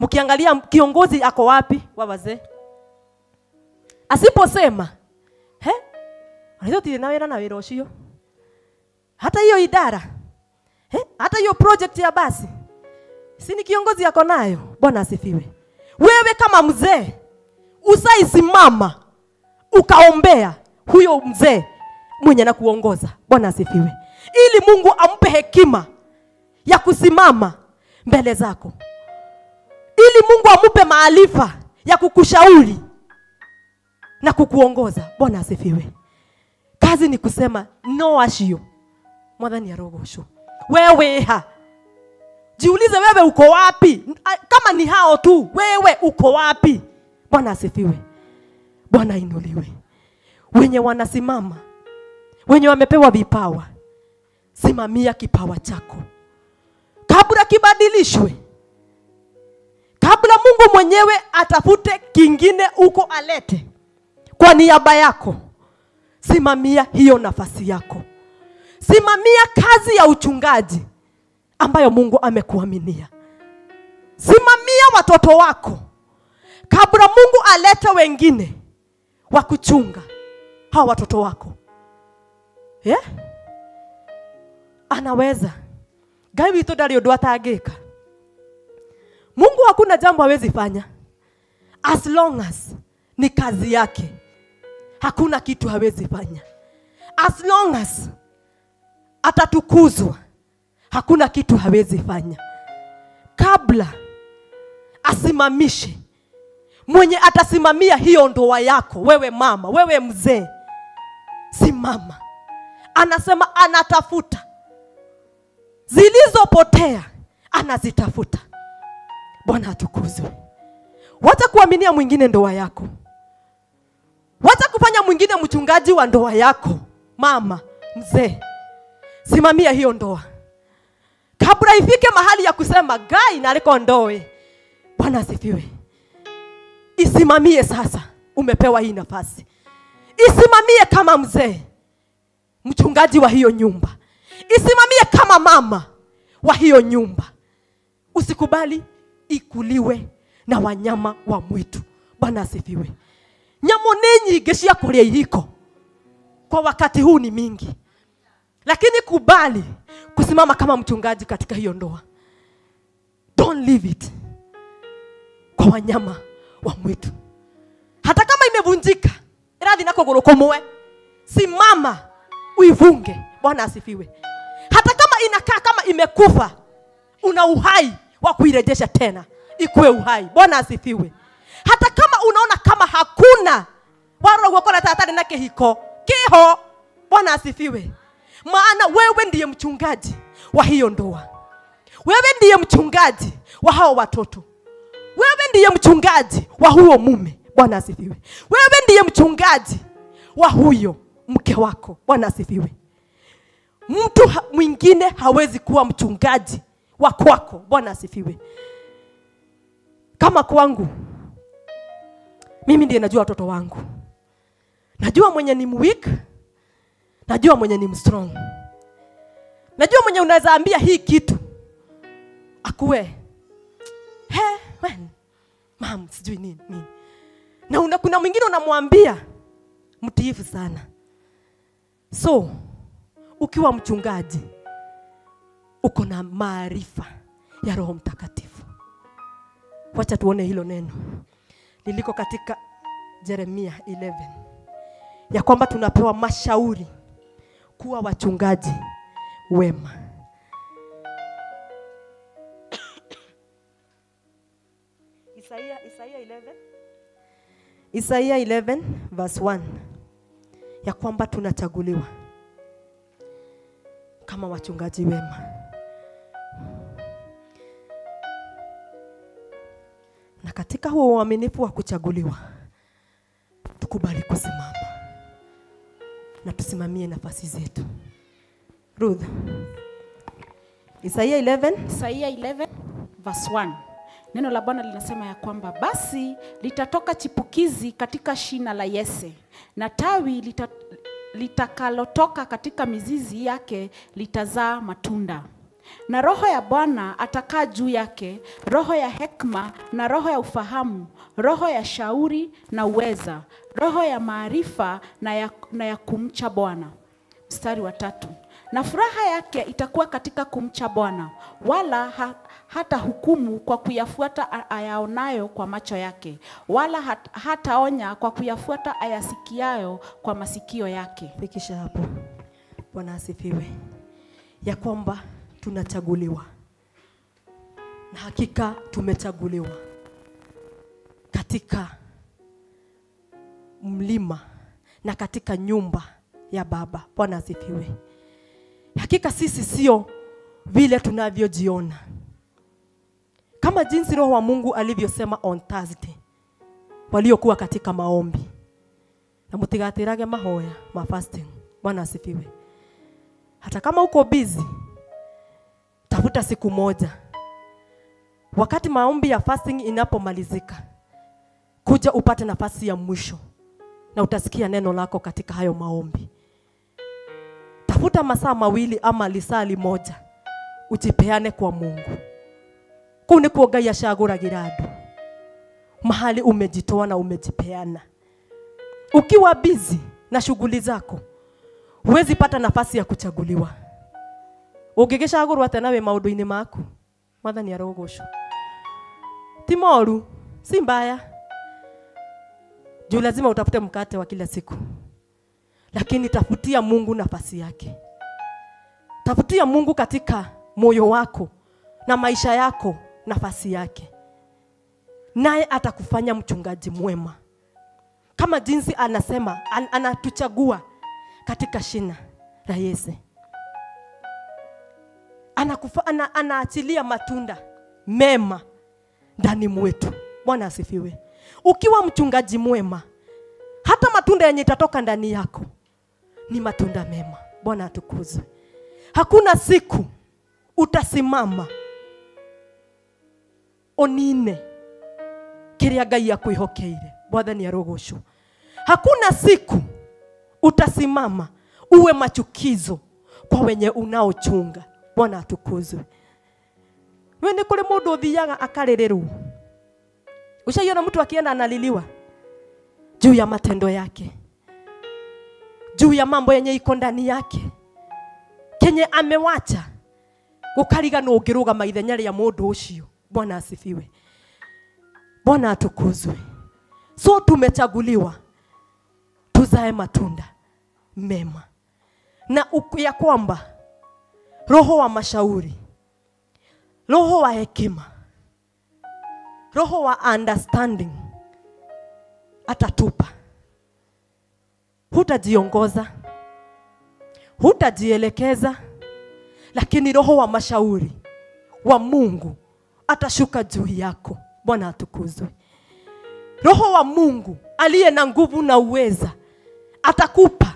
mkiangalia kiongozi ako wapi wa wazee? Asiposema he? Anaweza na wira na wira ucio. Hata hiyo idara he? hata hiyo project ya basi si ni kiongozi ako nayo? Bwana asifiwe. Wewe kama mzee usaisimama ukaombea huyo mzee mwenye na kuongoza bwana asifiwe. Ili mungu ampe hekima ya kusimama mbele zako ili mungu amupe maarifa ya kukushauri na kukuongoza. Bwana asifiwe. Kazi ni kusema no acio mwathani arogocwo wewe ha. Jiulize wewe uko wapi? Kama ni hao tu wewe uko wapi? Bwana asifiwe. Bwana inuliwe wenye wanasimama wenye wamepewa vipawa simamia kipawa chako. Kabla kibadilishwe mungu mwenyewe atafute kingine huko alete. Kwa niaba yako simamia hiyo nafasi yako. Simamia kazi ya uchungaji ambayo mungu amekuaminia. Simamia watoto wako. Kabla mungu alete wengine wa kuchunga hawa watoto wako yeah? anaweza. Ngai witå ndarä å mungu hakuna jambo hawezi fanya. As long as ni kazi yake hakuna kitu hawezi fanya. As long as atatukuzwa hakuna kitu hawezi fanya. Kabla asimamishe mwenye atasimamia hiyo ndoa yako wewe mama wewe mzee simama. Anasema anatafuta. Zilizopotea anazitafuta bwana atukuzwe. Wacha kuaminia mwingine ndoa yako. Wacha kufanya mwingine mchungaji wa ndoa yako. Mama mzee simamia hiyo ndoa. Kabla ifike mahali ya kusema gai naliko ndoe. Bwana asifiwe. Isimamie sasa umepewa hii nafasi. Isimamie kama mzee mchungaji wa hiyo nyumba. Isimamie kama mama wa hiyo nyumba. Usikubali ikuliwe na wanyama wa mwitu. Bwana asifiwe. Nyamo ni nyingi cia kuria ihiko. Kwa wakati huu ni mingi. Lakini kubali kusimama kama mchungaji katika hiyo ndoa. Don't leave it kwa wanyama wa mwitu. Hata kama imevunjika radhi na gorokomoe, simama uivunge. Bwana asifiwe. Hata kama inakaa kama imekufa una uhai wa kuirejesha tena ikuwe uhai. Bwana asifiwe. Hata kama unaona kama hakuna warogokora tatari na kihiko kiho. Bwana asifiwe. Maana wewe ndiye mchungaji wa hiyo ndoa. Wewe ndiye mchungaji wa hao watoto. Wewe ndiye mchungaji wa huo mume. Bwana asifiwe. Wewe ndiye mchungaji wa huyo mke wako. Bwana asifiwe. Mtu ha, mwingine hawezi kuwa mchungaji wa kwako. Bwana asifiwe. Kama kwangu mimi ndiye najua watoto wangu. Najua mwenye ni weak najua mwenye ni strong. Najua mwenye unaweza ambia hii kitu akuwe he mam sijui nini nini na una, kuna mwingine unamwambia mtiifu sana. So ukiwa mchungaji uko na maarifa ya roho mtakatifu. Wacha tuone hilo neno. Liliko katika jeremia 11 ya kwamba tunapewa mashauri kuwa wachungaji wema. Isaia, Isaia 11 Isaia 11 verse 1 ya kwamba tunachaguliwa kama wachungaji wema. Na katika huo uaminifu wa kuchaguliwa, tukubali kusimama na tusimamie nafasi zetu. Ruth, Isaia 11 Isaia 11 verse 1. Neno la Bwana linasema ya kwamba basi litatoka chipukizi katika shina la Yese na tawi lita, litakalotoka katika mizizi yake litazaa matunda. Na roho ya Bwana atakaa juu yake, roho ya hekma na roho ya ufahamu, roho ya shauri na uweza, roho ya maarifa na ya, na ya kumcha Bwana. Mstari wa tatu. Na furaha yake itakuwa katika kumcha Bwana, wala ha, hata hukumu kwa kuyafuata ayaonayo kwa macho yake, wala hat, hataonya kwa kuyafuata ayasikiayo kwa masikio yake. fikisha hapo. Bwana asifiwe, ya kwamba tunachaguliwa na hakika tumechaguliwa katika mlima na katika nyumba ya Baba. Bwana asifiwe. Hakika sisi sio vile tunavyojiona, kama jinsi Roho wa Mungu alivyosema on Thursday waliokuwa katika maombi na mutigatirage mahoya ma fasting. Bwana asifiwe. Hata kama uko busy, tafuta siku moja, wakati maombi ya fasting inapomalizika, kuja upate nafasi ya mwisho na utasikia neno lako katika hayo maombi. Tafuta masaa mawili ama lisali moja, ujipeane kwa Mungu. Kuu nĩ kuo acagũragĩra andũ mahali umejitoa na umejipeana ukiwa bizi na shughuli zako huwezi pata nafasi ya kuchaguliwa ũngĩgĩcagũrwo atĩa na wĩ maũndũ-inĩ maku? Mwathani arogocwo ti moru si mbaya. Juu lazima utafute mkate wa kila siku. Lakini tafutia mungu nafasi yake. Tafutia mungu katika moyo wako na maisha yako nafasi yake. Naye atakufanya mchungaji mwema. Kama jinsi anasema an, anatuchagua katika shina la Yese. Anakufa, ana, anaachilia matunda mema ndani mwetu. Bwana asifiwe. Ukiwa mchungaji mwema, hata matunda yenye itatoka ndani yako ni matunda mema. Bwana atukuzwe. Hakuna siku utasimama onine kiria Ngai akwihokeire Mwathani arogocwo. Hakuna siku utasimama uwe machukizo kwa wenye unaochunga. Bwana atukuzwe. We ni kũrĩ mũndũ ũthiaga akarĩrĩrwo. Ushaiona mtu akienda analiliwa juu ya matendo yake, juu ya mambo yenye iko ndani yake, kenye amewacha gũkariganwo ũngĩrũgama ithenya ria mundu ucio Bwana asifiwe. Bwana atukuzwe. So tumechaguliwa tuzae matunda mema, na ya kwamba roho wa mashauri, roho wa hekima, roho wa understanding atatupa. Hutajiongoza, hutajielekeza, lakini roho wa mashauri wa Mungu atashuka juu yako. Bwana atukuzwe. Roho wa Mungu aliye na nguvu na uweza atakupa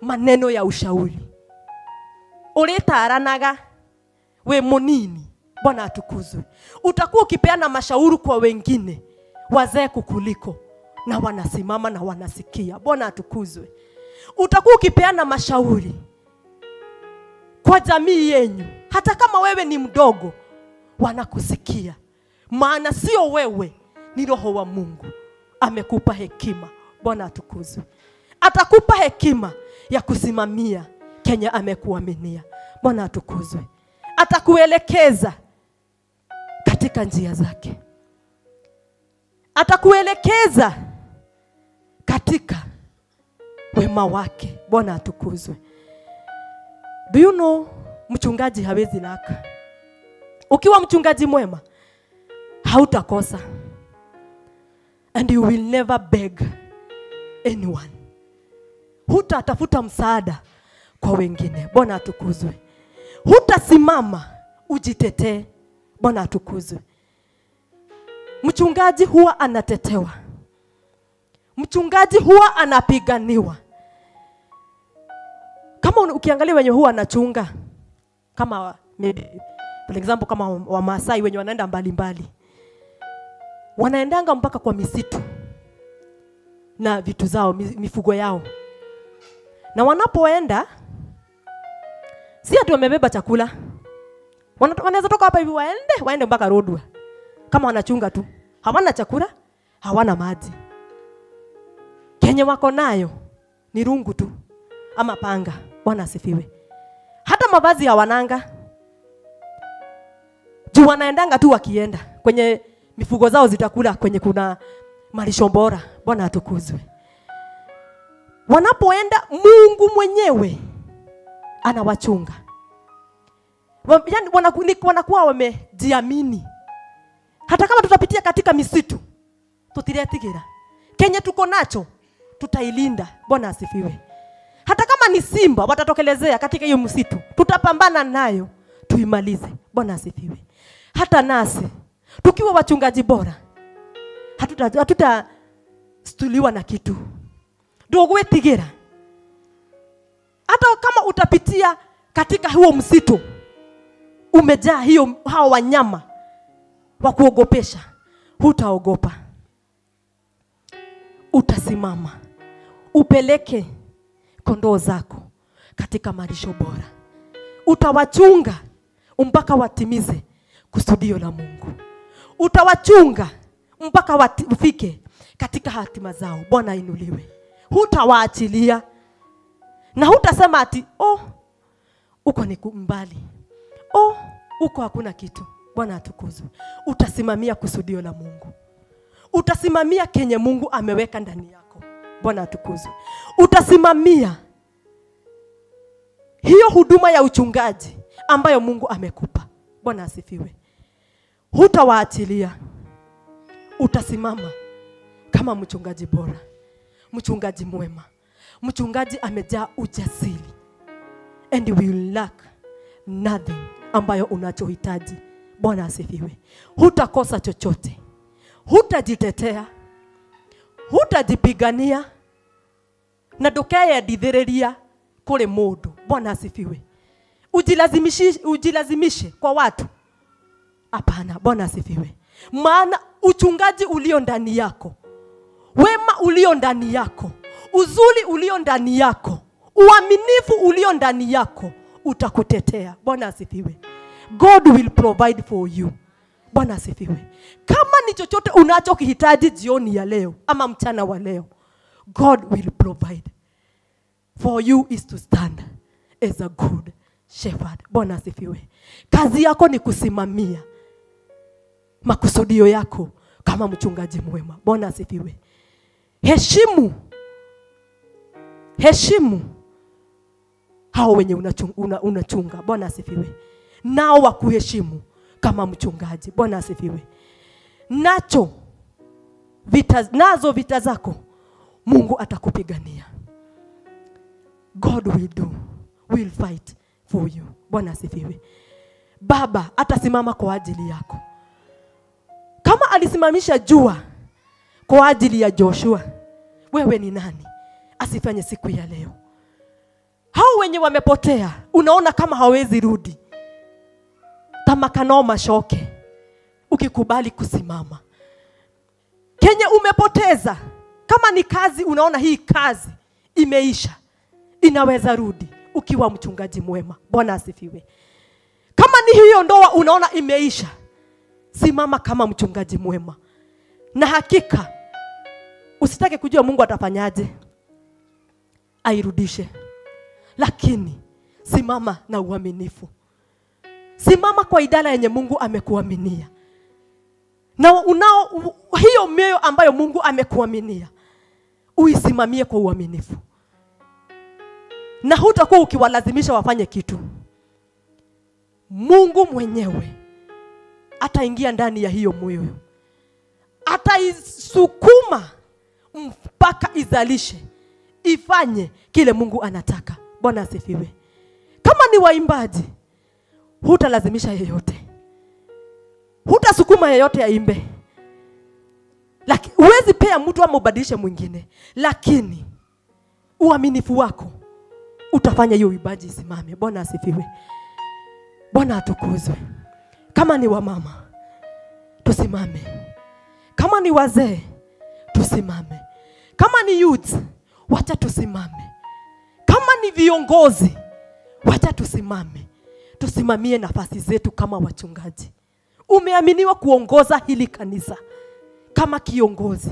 maneno ya ushauri ulitaranaga we munini bwana atukuzwe. Utakuwa ukipeana mashauri kwa wengine wazee kukuliko na wanasimama na wanasikia. Bwana atukuzwe. Utakuwa ukipeana mashauri kwa jamii yenyu hata kama wewe ni mdogo wanakusikia. Maana sio wewe ni roho wa mungu. Amekupa hekima. Bwana atukuzwe. Atakupa hekima ya kusimamia kenya amekuaminia. Bwana atukuzwe. Atakuelekeza katika njia zake. Atakuelekeza katika wema wake. Bwana atukuzwe. Do you know mchungaji hawezi laka ukiwa mchungaji mwema hautakosa. And you will never beg anyone. Hutatafuta msaada kwa wengine. Bwana atukuzwe. Hutasimama ujitetee. Bwana atukuzwe. Mchungaji huwa anatetewa. Mchungaji huwa anapiganiwa. Kama ukiangalia wenye huwa anachunga kama maybe, for example kama wamasai wenye wanaenda mbalimbali wanaendanga mpaka kwa misitu na vitu zao mifugo yao. Na wanapoenda si ati wamebeba chakula Wana- wanaweza toka hapa hivi waende waende mpaka Rodwa kama wanachunga tu, hawana chakula, hawana maji. Kenye wako nayo ni rungu tu ama panga. Bwana asifiwe. Hata mavazi hawananga juu wanaendanga tu wakienda kwenye mifugo zao zitakula kwenye kuna malisho bora. Bwana atukuzwe. Wanapoenda Mungu mwenyewe anawachunga. Yani wanaku- wanakuwa wamejiamini. Hata kama tutapitia katika misitu tutiretigĩra kenye tuko nacho tutailinda. Bwana asifiwe. Hata kama ni simba watatokelezea katika hiyo msitu tutapambana nayo tuimalize. Bwana asifiwe. Hata nasi tukiwa wachungaji bora hatuta hatutastuliwa na kitu. Ndũgwĩtigĩra hata kama utapitia katika huo msitu umejaa hiyo hao wanyama wa kuogopesha hutaogopa. Utasimama upeleke kondoo zako katika malisho bora. Utawachunga mpaka watimize kusudio la mungu. Utawachunga mpaka wafike katika hatima zao. Bwana inuliwe hutawaachilia na hutasema ati oh, uko ni mbali. Oh, uko hakuna kitu. Bwana atukuzwe. Utasimamia kusudio la mungu. Utasimamia kenye mungu ameweka ndani yako. Bwana atukuzwe. Utasimamia hiyo huduma ya uchungaji ambayo mungu amekupa. Bwana asifiwe. Hutawaachilia. Utasimama kama mchungaji bora mchungaji mwema mchungaji amejaa ujasiri. And we will lack nothing ambayo unachohitaji. Bwana asifiwe. Hutakosa chochote. Hutajitetea. Hutajipigania. Na ndukeyendithĩrĩria kũrĩ mũndũ. Bwana asifiwe. Ujilazimishe, ujilazimishe kwa watu? Hapana. Bwana asifiwe. Maana uchungaji ulio ndani yako wema ulio ndani yako uzuri ulio ndani yako uaminifu ulio ndani yako utakutetea. Bwana asifiwe. God will provide for you. Bwana asifiwe. Kama ni chochote unachokihitaji jioni ya leo ama mchana wa leo god will provide. For you is to stand as a good shepherd. Bwana asifiwe. Kazi yako ni kusimamia makusudio yako kama mchungaji mwema. Bwana asifiwe. Heshimu heshimu hao wenye unachunga, una, unachunga. bwana asifiwe. Nao wakuheshimu kama mchungaji. Bwana asifiwe. Nacho vita, nazo vita zako mungu atakupigania. God will do will fight for you. Bwana asifiwe. Baba atasimama kwa ajili yako. Kama alisimamisha jua kwa ajili ya joshua wewe ni nani asifanye siku ya leo. Hao wenye wamepotea unaona kama hawezi rudi. Tamakanao mashoke ukikubali kusimama. Kenye umepoteza kama ni kazi unaona hii kazi imeisha inaweza rudi ukiwa mchungaji mwema. Bwana asifiwe. Kama ni hiyo ndoa unaona imeisha simama kama mchungaji mwema. Na hakika usitake kujua mungu atafanyaje airudishe. Lakini simama na uaminifu. Simama kwa idara yenye mungu amekuaminia. Na unao hiyo mioyo ambayo mungu amekuaminia uisimamie kwa uaminifu. Na hutakuwa ukiwalazimisha wafanye kitu. Mungu mwenyewe ataingia ndani ya hiyo moyo ataisukuma mpaka izalishe ifanye kile mungu anataka. Bwana asifiwe. Kama ni waimbaji hutalazimisha yeyote. Hutasukuma yeyote aimbe. Lakini huwezi pea mtu ama ubadilishe mwingine. Lakini uaminifu wako utafanya hiyo uimbaji isimame. Bwana asifiwe. Bwana atukuzwe. Kama ni wamama tusimame. Kama ni wazee tusimame. Kama ni youth wacha tusimame. Kama ni viongozi wacha tusimame. Tusimamie nafasi zetu kama wachungaji. Umeaminiwa kuongoza hili kanisa. Kama kiongozi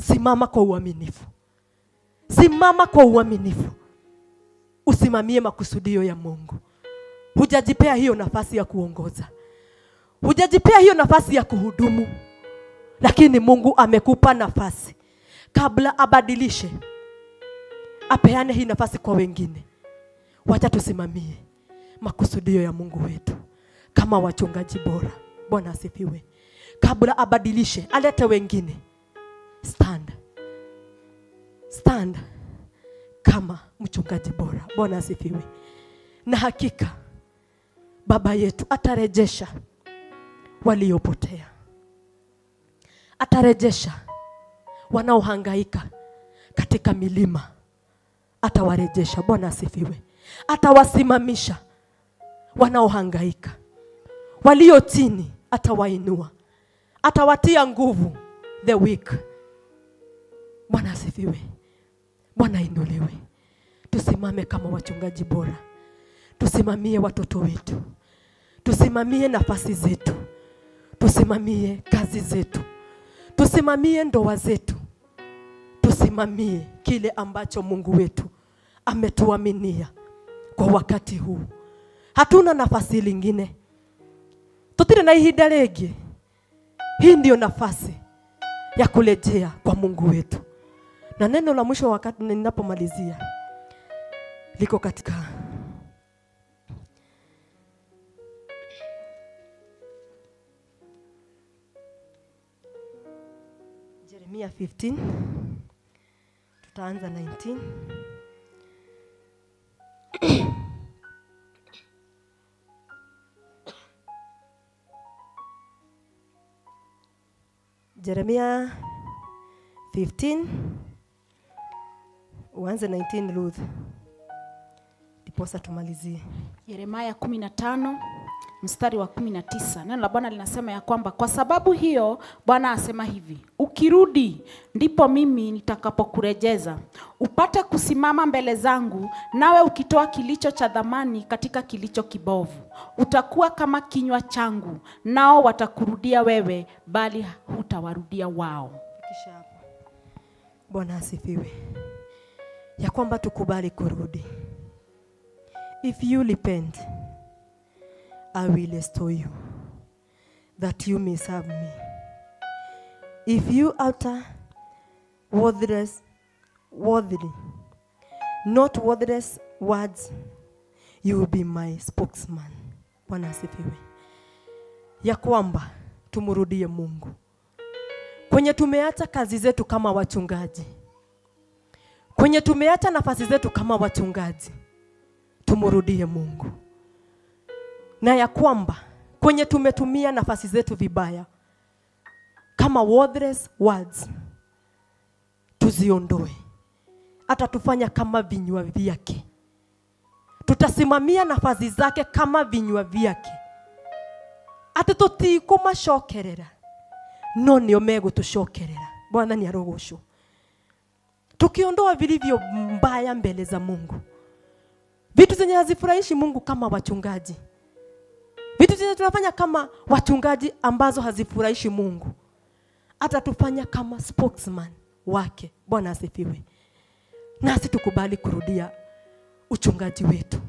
simama kwa uaminifu. Simama kwa uaminifu. Usimamie makusudio ya mungu. Hujajipea hiyo nafasi ya kuongoza. Hujajipea hiyo nafasi ya kuhudumu. Lakini mungu amekupa nafasi. Kabla abadilishe apeane hii nafasi kwa wengine. Wacha tusimamie makusudio ya mungu wetu kama wachungaji bora. Bwana asifiwe. Kabla abadilishe alete wengine. Stand. Stand kama mchungaji bora. Bwana asifiwe. Na hakika baba yetu atarejesha waliopotea. Atarejesha wanaohangaika katika milima atawarejesha. Bwana asifiwe. Atawasimamisha. Wanaohangaika. Walio chini atawainua. Atawatia nguvu the weak. Bwana asifiwe. Bwana inuliwe tusimame kama wachungaji bora. Tusimamie watoto wetu. Tusimamie nafasi zetu. Tusimamie kazi zetu. Tusimamie ndoa zetu. Tusimamie kile ambacho mungu wetu ametuaminia kwa wakati huu. Hatuna nafasi lingine. Tutire na ihinda rĩngĩ. Hii ndio nafasi ya kurejea kwa mungu wetu. Na neno la mwisho wakati ninapomalizia liko katika jeremia 15 tutaanza 19 Jeremia 15 uanze 19 Ruth, diposa tumalizie. Yeremaya 15 mstari wa 19. Neno la Bwana linasema ya kwamba kwa sababu hiyo Bwana asema hivi, ukirudi ndipo mimi nitakapokurejeza, upate kusimama mbele zangu, nawe ukitoa kilicho cha dhamani katika kilicho kibovu. Utakuwa kama kinywa changu, nao watakurudia wewe, bali hutawarudia wao. Bwana asifiwe, ya kwamba tukubali kurudi. If you repent, I will restore you, that you may serve me. If you utter worthless, worthy, not worthless words, you will be my spokesman. Bwana asifiwe, ya kwamba tumurudie Mungu. Kwenye tumeacha kazi zetu kama wachungaji, kwenye tumeacha nafasi zetu kama wachungaji, tumurudie Mungu, na ya kwamba kwenye tumetumia nafasi zetu vibaya kama worthless words, tuziondoe. Atatufanya kama vinywa vyake, tutasimamia nafasi zake kama vinywa vyake. Ati tutikumacokerera no nio megutucokerera. bwana ni arogocwo tukiondoa vilivyo mbaya mbele za mungu. Vitu zenye hazifurahishi mungu kama wachungaji vitu tunafanya kama wachungaji ambazo hazifurahishi mungu. Atatufanya kama spokesman wake. Bwana asifiwe. Nasi tukubali kurudia uchungaji wetu.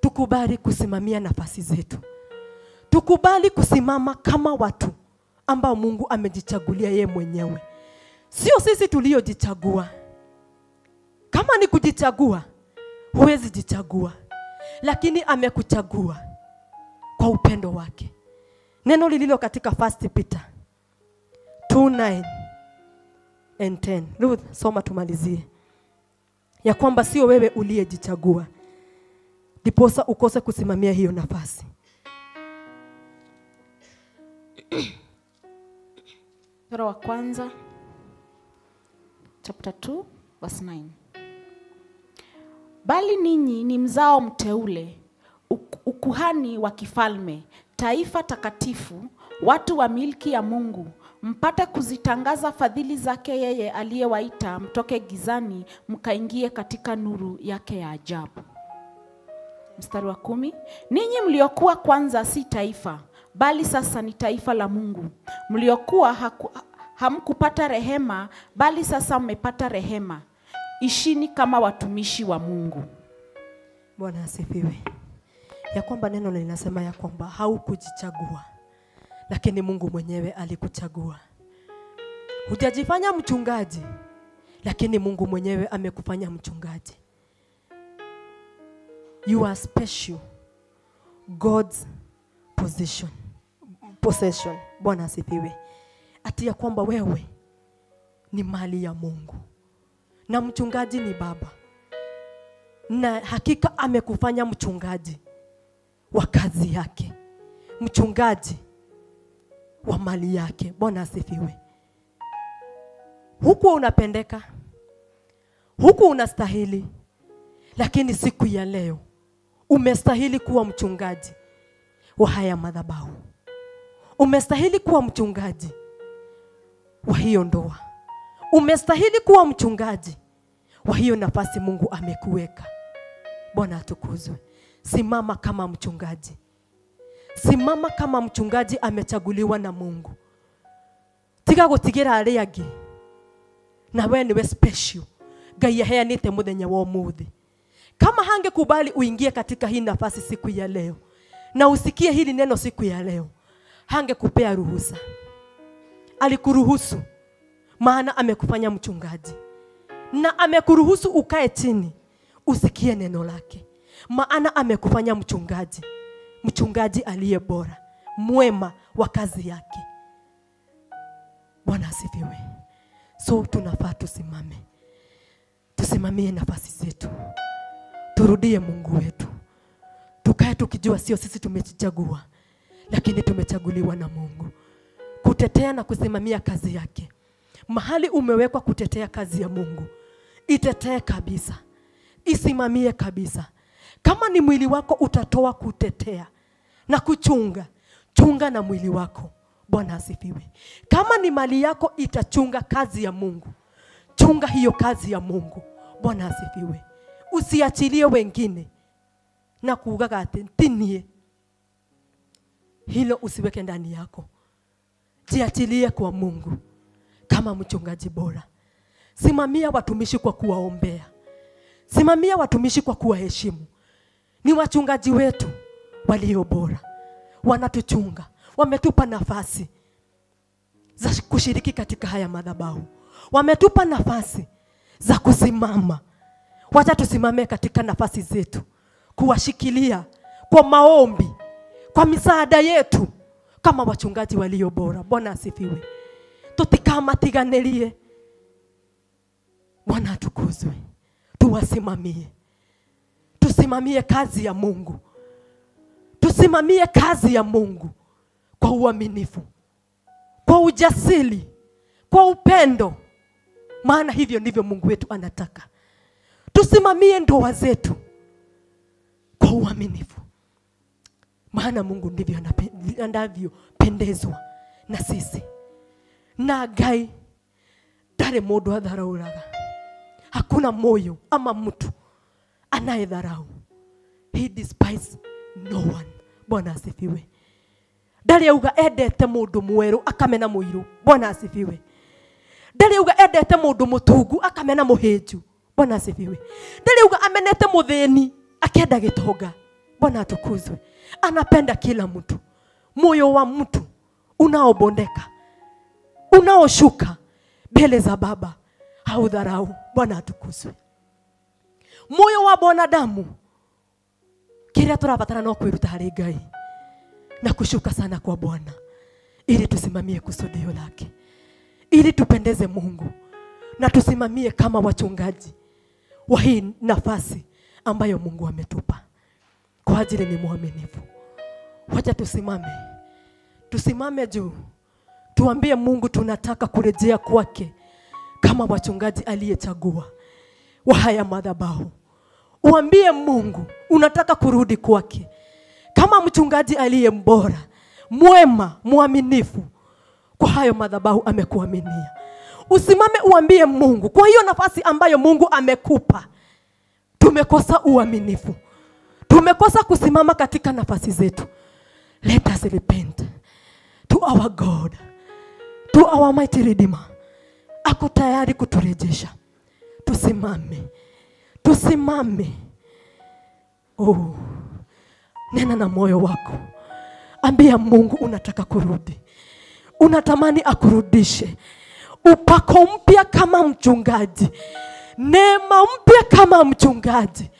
Tukubali kusimamia nafasi zetu. Tukubali kusimama kama watu ambao mungu amejichagulia yeye mwenyewe. Sio sisi tuliojichagua. Kama ni kujichagua huwezi jichagua. Lakini amekuchagua kwa upendo wake. Neno lililo katika first peter 2:9 and 10 Ruth soma tumalizie. Ya kwamba sio wewe uliyejichagua ndiposa ukose kusimamia hiyo nafasi. Petro wa kwanza chapter 2 verse 9. Bali ninyi ni mzao mteule, ukuhani wa kifalme, taifa takatifu, watu wa milki ya Mungu, mpate kuzitangaza fadhili zake yeye aliyewaita mtoke gizani mkaingie katika nuru yake ya ajabu. Mstari wa kumi, ninyi mliokuwa kwanza si taifa, bali sasa ni taifa la Mungu. Mliokuwa haku, hamkupata rehema, bali sasa mmepata rehema. Ishini kama watumishi wa Mungu. bwana asifiwe ya kwamba neno linasema ya kwamba haukujichagua lakini mungu mwenyewe alikuchagua. Hujajifanya mchungaji lakini mungu mwenyewe amekufanya mchungaji. You are special. God's position. Possession. Bwana asifiwe. Ati ya kwamba wewe ni mali ya mungu. Na mchungaji ni baba. Na hakika amekufanya mchungaji wa kazi yake mchungaji wa mali yake. Bwana asifiwe. Huku unapendeka huku unastahili lakini siku ya leo umestahili kuwa mchungaji wa haya madhabahu. Umestahili kuwa mchungaji wa hiyo ndoa. Umestahili kuwa mchungaji wa hiyo nafasi mungu amekuweka. Bwana atukuzwe simama kama mchungaji. Simama kama mchungaji amechaguliwa na mungu. Tiga gutigira aria angi na we niwe special. Ngai aheanite muthenya wa umuthi kama hange kubali uingie katika hii nafasi siku ya leo na usikie hili neno siku ya leo hange kupea ruhusa. Alikuruhusu maana amekufanya mchungaji. Na amekuruhusu ukae chini usikie neno lake maana amekufanya mchungaji. Mchungaji aliye bora. Mwema wa kazi yake. Bwana asifiwe. So tunafaa tusimame. Tusimamie nafasi zetu. Turudie mungu wetu. Tukae tukijua sio sisi tumejichagua lakini tumechaguliwa na mungu. Kutetea na kusimamia kazi yake. Mahali umewekwa kutetea kazi ya mungu itetee kabisa. Isimamie kabisa kama ni mwili wako utatoa kutetea na kuchunga chunga na mwili wako. Bwana asifiwe. Kama ni mali yako itachunga kazi ya mungu chunga hiyo kazi ya mungu. Bwana asifiwe. Usiachilie wengine na kuugaga ati hilo usiweke ndani yako. Jiachilie kwa mungu kama mchungaji bora. Simamia watumishi kwa kuwaombea. Simamia watumishi kwa kuwaheshimu ni wachungaji wetu walio bora. Wanatuchunga. Wametupa nafasi za kushiriki katika haya madhabahu. Wametupa nafasi za kusimama. Wacha tusimame katika nafasi zetu. Kuwashikilia kwa maombi kwa misaada yetu kama wachungaji walio bora. Bwana asifiwe. Tutikamatiganirie bwana atukuzwe. Tuwasimamie tusimamie kazi ya mungu. Tusimamie kazi ya mungu kwa uaminifu kwa ujasiri kwa upendo. Maana hivyo ndivyo mungu wetu anataka. Tusimamie ndoa zetu kwa uaminifu. Maana mungu ndivyo anavyopendezwa na sisi. Na ngai ndarĩ mũndũ atharaũraga hakuna moyo ama mtu anayedharau. He despise no one. Bwana asifiwe. Ndarĩ auga endete mũndũ mwerũ akamena mũirũ bwana asifiwe. Ndarĩ auga endete mũndũ mũtungu akamena mũhĩnju bwana asifiwe. Ndarĩ auga amenete mũthĩni akenda gĩtonga. Bwana atukuzwe. Anapenda kila mtu moyo wa mtu unaobondeka unaoshuka. Mbele za baba haudharau. Bwana atukuzwe moyo wa mwanadamu. Kiria turabatara no kwiruta harĩ ngai na kushuka sana kwa bwana ili tusimamie kusudio lake ili tupendeze mungu na tusimamie kama wachungaji wa hii nafasi ambayo mungu ametupa. Kwa ajili ni mwaminifu. Wacha tusimame. Tusimame juu. Tuambie mungu tunataka kurejea kwake kama wachungaji aliyechagua wa haya madhabahu uambie mungu unataka kurudi kwake. Kama mchungaji aliye mbora mwema mwaminifu kwa hayo madhabahu amekuaminia. Usimame uambie mungu kwa hiyo nafasi ambayo mungu amekupa tumekosa uaminifu. Tumekosa kusimama katika nafasi zetu. Let us repent. To our god. To our mighty redeemer. Ako tayari kuturejesha. Tusimame tusimame. Oh. nena na moyo wako. Ambia mungu unataka kurudi. Unatamani akurudishe. Upako mpya kama mchungaji. Neema mpya kama mchungaji.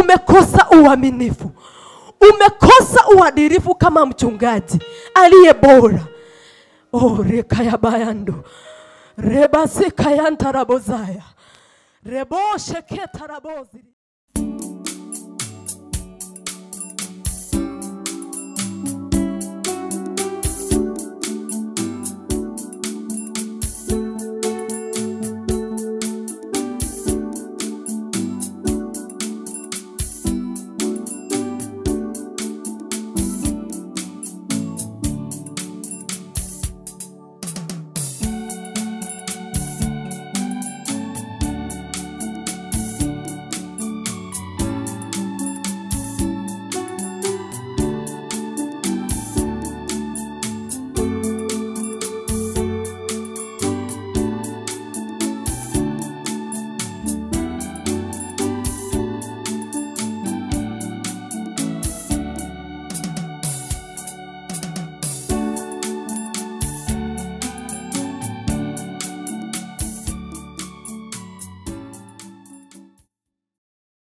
Umekosa uaminifu. Umekosa uadilifu kama mchungaji. Aliye bora. Oh, rebasekayantaraboza rebosheketaraboziri